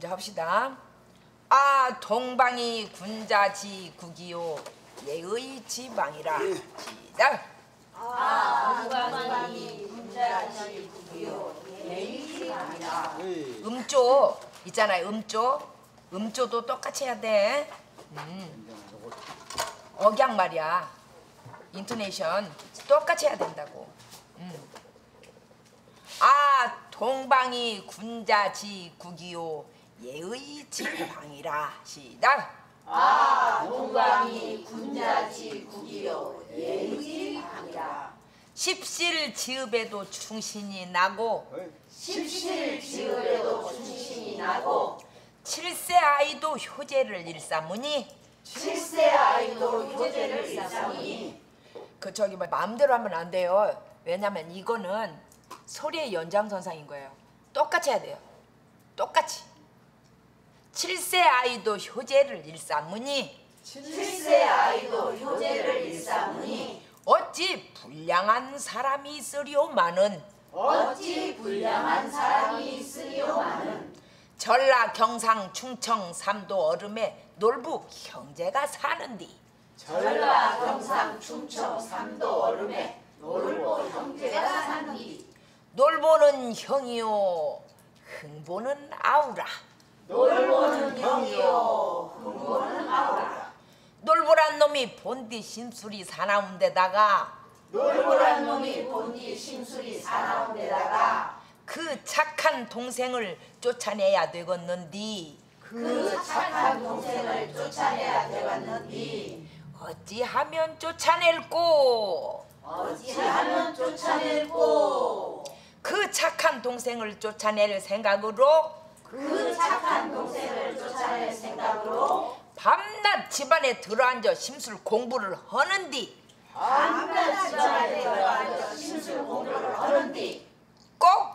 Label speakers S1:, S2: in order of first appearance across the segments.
S1: 이제 합시다. 아 동방이 군자지 국이요 예의 지방이라 시작. 음조 있잖아요. 음조 음조도 똑같이 해야 돼. 음. 억양 말이야. 인토네이션 똑같이 해야 된다고. 음. 아 동방이 군자지 국이요 예의 지방이라 시작.
S2: 동방이 군자지 국이요 예의방이라
S1: 십실 지읍에도 충신이 나고
S2: 십실 지을에도 충신이 나고
S1: 칠세 아이도 효제를 일삼으니
S2: 칠세 아이도 효제를 일삼으니
S1: 그 저기 뭐 마음대로 하면 안 돼요. 왜냐면 이거는 소리의 연장선상인 거예요. 똑같이 해야 돼요. 똑같이. 칠세 아이도 효제를 일삼으니
S2: 칠세 아이도 효제를 일삼으니
S1: 어찌 불량한 사람이 있으리오마는?
S2: 어찌 불량한 사람이 있으리오마는?
S1: 전라 경상 충청 삼도 얼음에 놀부 형제가 사는디?
S2: 전라 경상 충청 삼도 얼음에 놀보 형제가 사는디?
S1: 놀보는 형이요 흥보는 아우라
S2: 놀보는 형이요. 흥보는 아우라.
S1: 놀보란 놈이 본디 심술이 사나운 데다가
S2: 놀보란 놈이 본디 심술이 사나운 데다가
S1: 그 착한 동생을 쫓아내야 되겠는디?
S2: 그 착한 동생을 쫓아내야 되겠는디?
S1: 어찌하면 쫓아낼꼬?
S2: 어찌하면 쫓아낼꼬?
S1: 그 착한 동생을 쫓아낼 생각으로
S2: 그 착한 동생을 쫓아낼 생각으로
S1: 밤낮 집안에 들어앉아 심술 공부를 하는디.
S2: 밤낮 집안에 들어앉아 심술 공부를 하는디.
S1: 꼭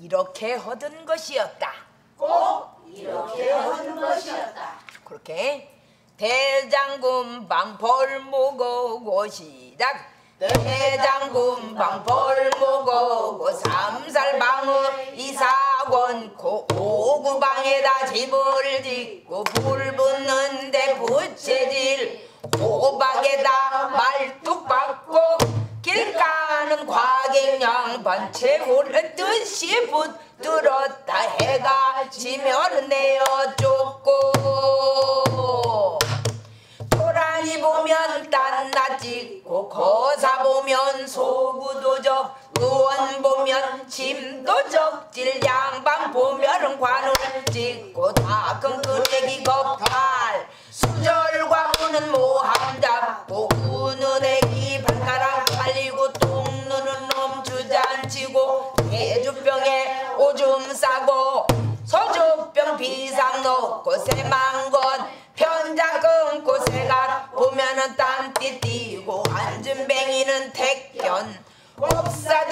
S1: 이렇게 하던 것이었다.
S2: 꼭 이렇게 하는 것이었다.
S1: 그렇게 대장군 방벌목오고 시작 대장군 방벌목오고 삼살방어 이사권 고 오구방에다 집을 짓고 불 붙는데 부채질 호박에다 말뚝 박고 길 가는 과객 양 반채 오르듯이 붙들었 관을 찍고 다큰 끄레기 겁탈 수절과 우는 모함 잡고 우는 애기 발가락 빨리고 똥 누는 놈 주잔치고 해주병에 오줌 싸고 소주병 비상 놓고 새만건 편자 끊고 새가 보면은 땀띠 띠고 앉은 뱅이는 택견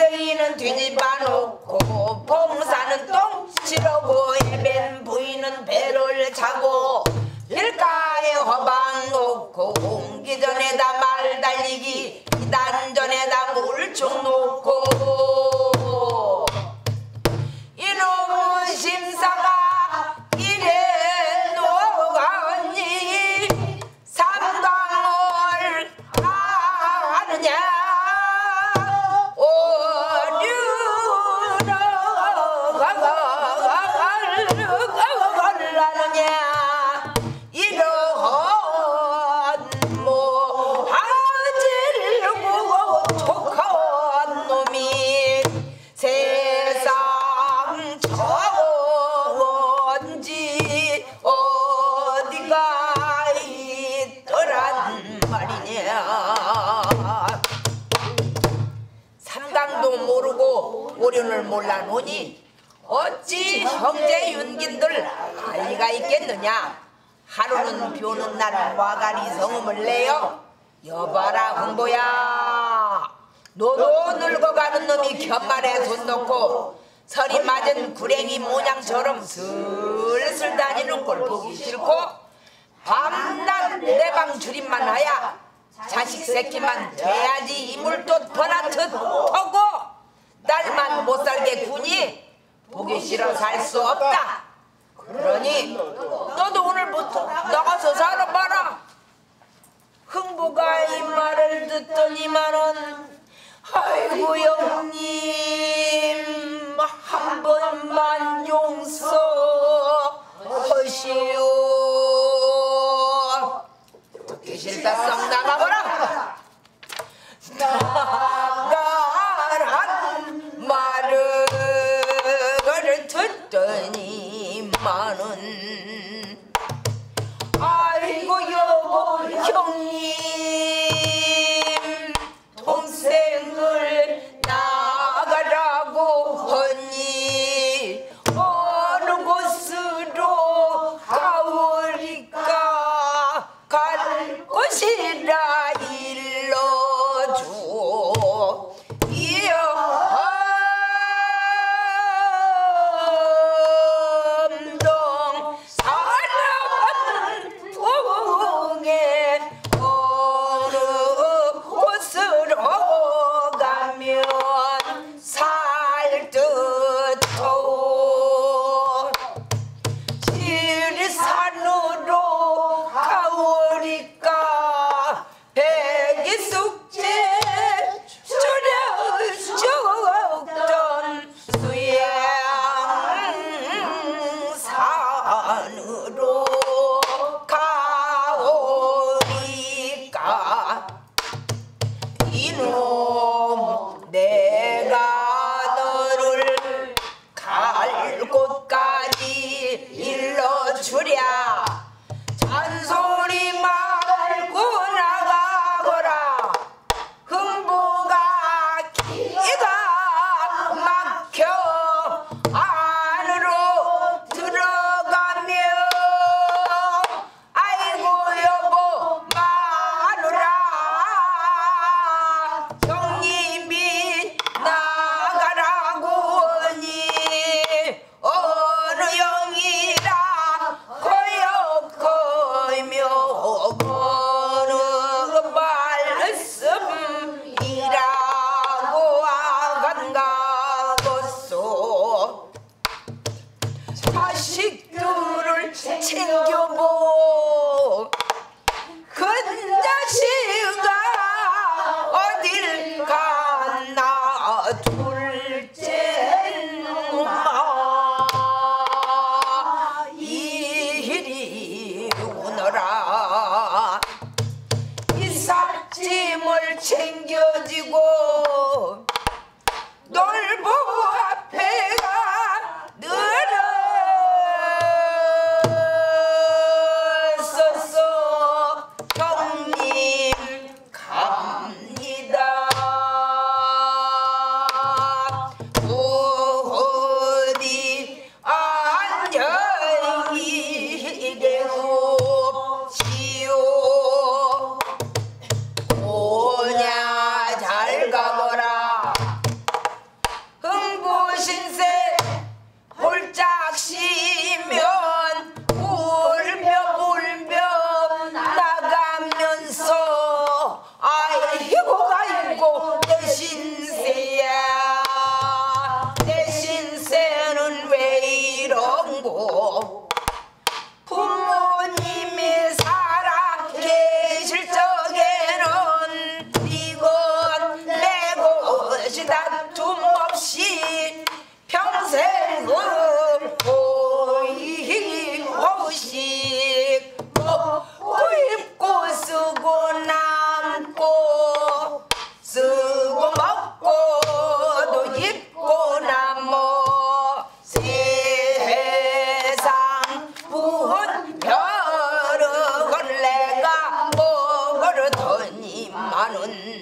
S1: 곱사들이는 뒤집어 놓고 봉사는 똥 치르고 예벤 부인은 배를 차고 길가에 허방 놓고 옹기 전에다 말 달리기 이단 전에다 물총 놓고 오륜을 몰라노니 어찌 형제 윤긴들 관리가 있겠느냐? 하루는 벼는 날 와가리 성음을 내요 여봐라 흥보야. 너도 늙어가는 놈이 견말에 손 놓고 설이 맞은 구랭이 모양처럼 슬슬 다니는 걸 보기 싫고 밤낮 내 방 줄임만 하야 자식 새끼만 돼야지 이물도 버나트 터고 딸만 못 살게 구니 보기 싫어 살 수 없다. 그러니 너도 오늘부터 나가서 살아봐라. 흥부가 이 말을 듣더니만은 아이고 형님 한 번만 용서하시오. 듣기 싫다 썩나 tout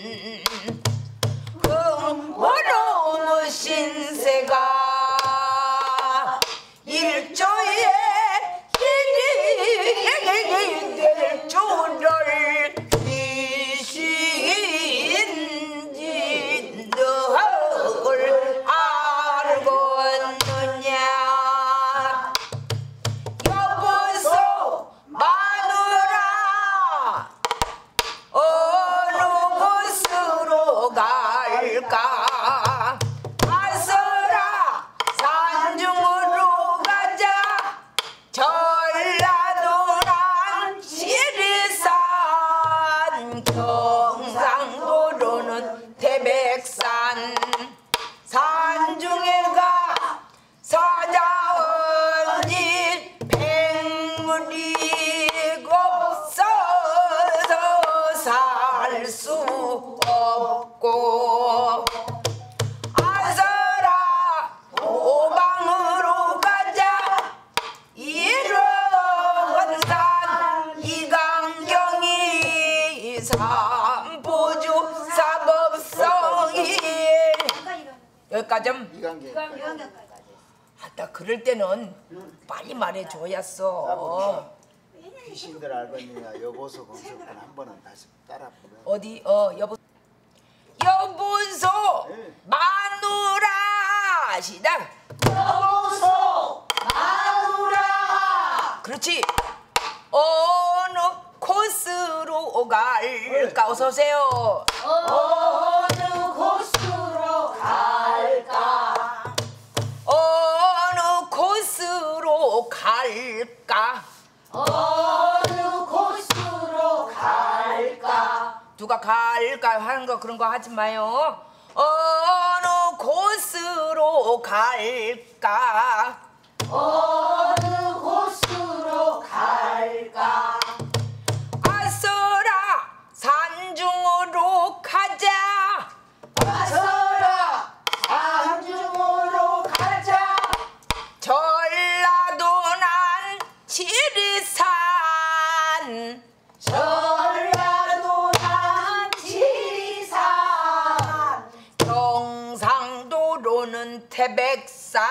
S1: 먹으더니만은 흠모놈의 신 그럴 때는 빨리 말해줘야어
S3: 귀신들 알겠느냐? 여보소 검색분 한 번은 다시 따라 부르
S1: 어디? 어 여보 여보소
S3: 네.
S1: 마누라 시작
S2: 여보소 마누라.
S1: 그렇지. 어느 코스로 갈까? 어서 오세요.
S2: 어느 곳으 갈까
S1: 하는 거 그런 거 하지 마요. 어느 곳으로 갈까?
S2: 어
S1: 도로는 태백산.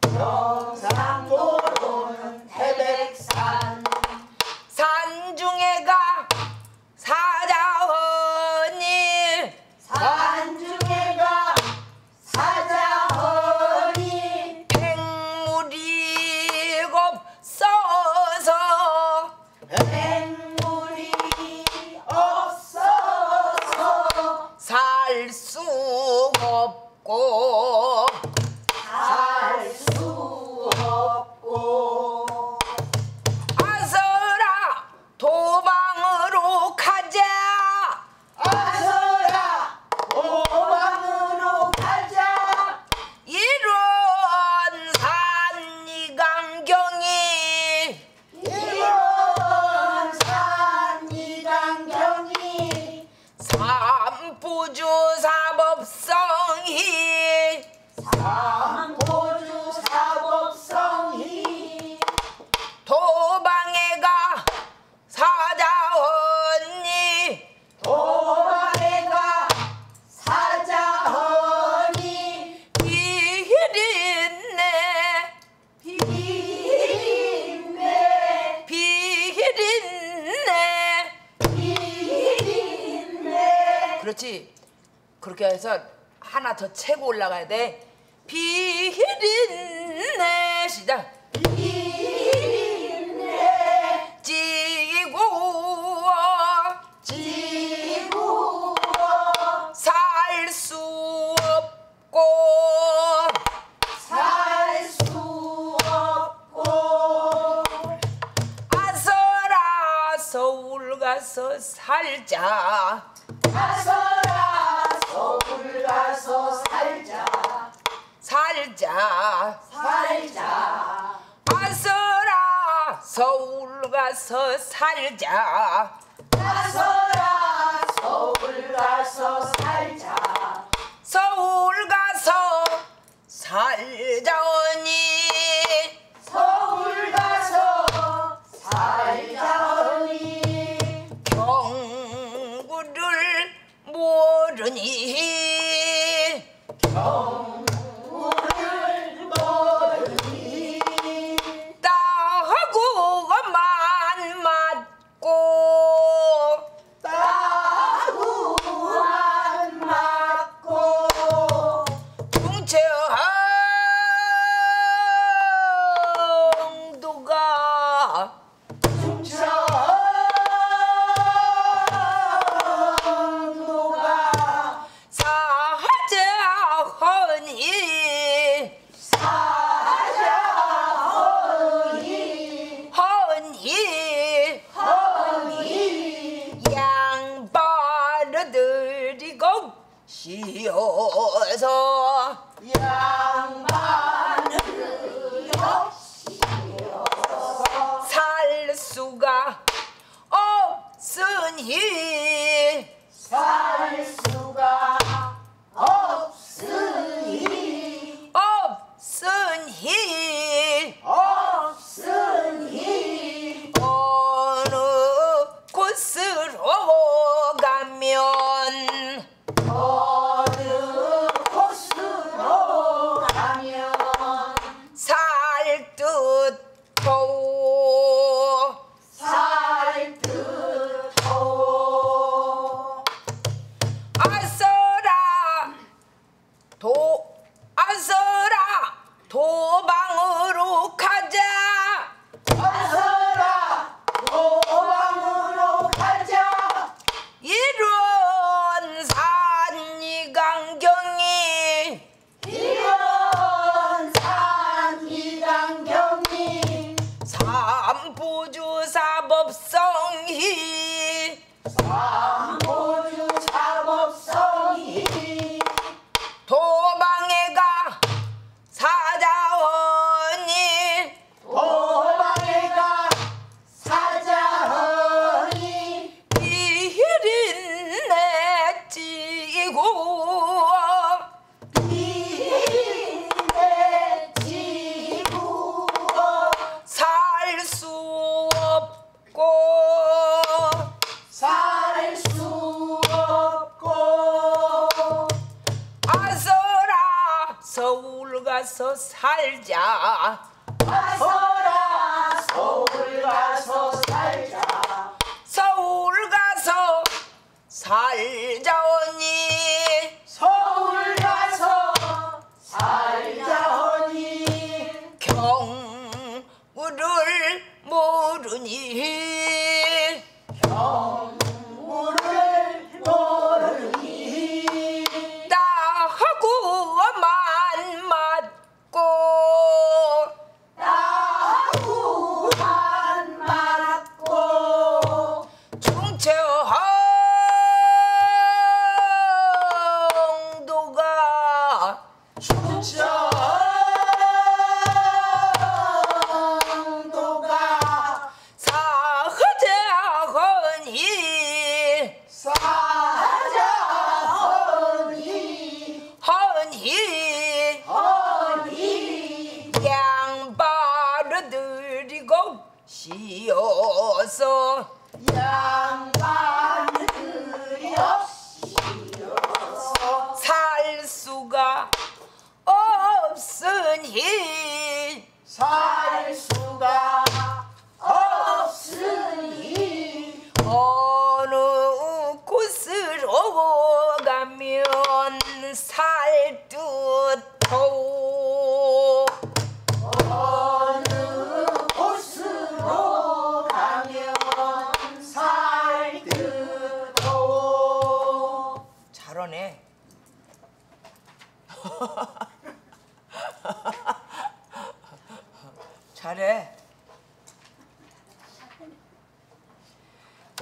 S2: 경상도로는 태백산.
S1: 산중에가 사자 가야 돼. 비힐있네 시작.
S2: 비린내
S1: 지고
S2: 지구
S1: 살수 없고
S2: 살 수 없고
S1: 아서라 서울 가서 살자.
S2: 가서라 서울 가서 살자.
S1: 살자. 아서라 서울 가서 살자.
S2: 가서라 서울 가서 살자.
S1: 서울 가서 살자니 छाई 起哟嗦呀。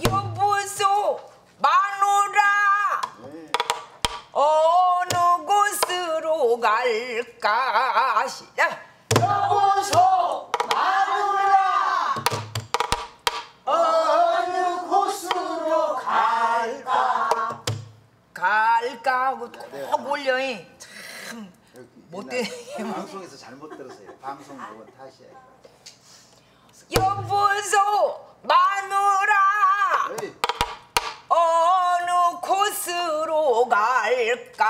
S1: 여보소 마누라.
S3: 음.
S1: 어느 곳으로 갈까? 시작.
S2: 여보소 마누라. 어느 곳으로 갈까?
S1: 갈까 하고 꼭 네, 올려 참
S3: 못돼 방송에서 잘못 들었어요. 방송 보고 다시 해요
S1: 여보소 마누라. 어느 곳으로 갈까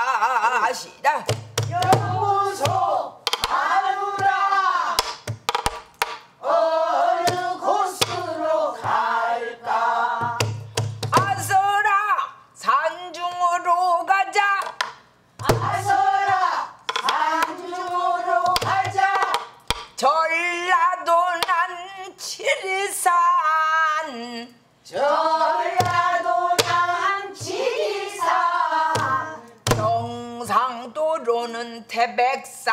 S1: 하시다.
S2: 여보소
S1: bags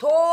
S1: to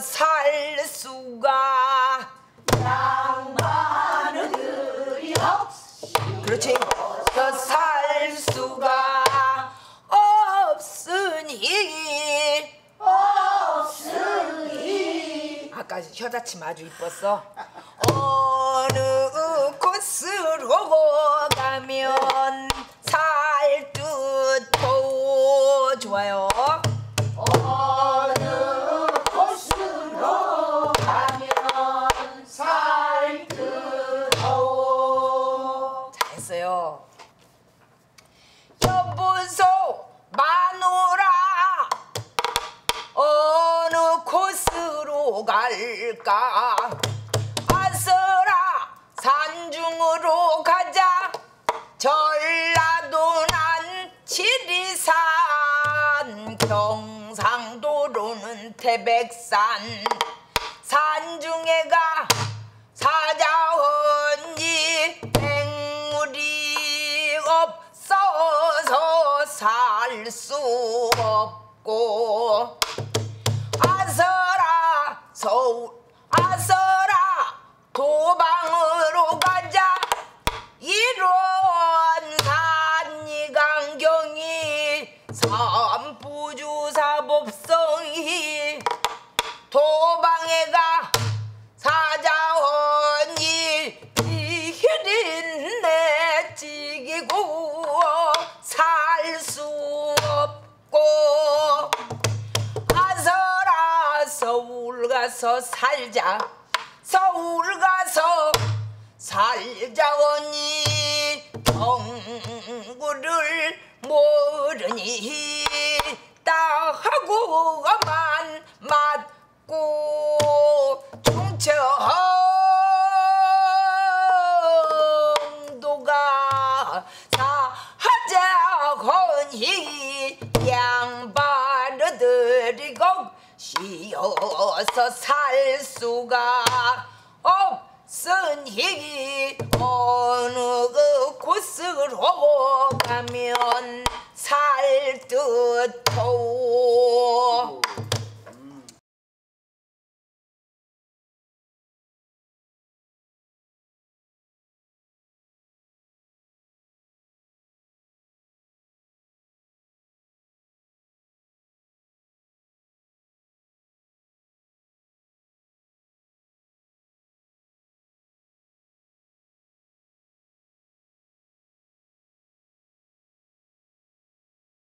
S1: 살 수가 낭만들이
S2: 없이
S1: 그렇지. 더살 수가 없으니.
S2: 없으니.
S1: 아까 혀 자침 아주 이뻤어. 서울 아서라 도방으로 가자. 이로 가서 살자. 서울 가서 살자 언니. 동구를 모르니 따하고만 맞고 총처 어서 살 수가 없으니 어느 그 곳으로 가면 살듯 더워 어.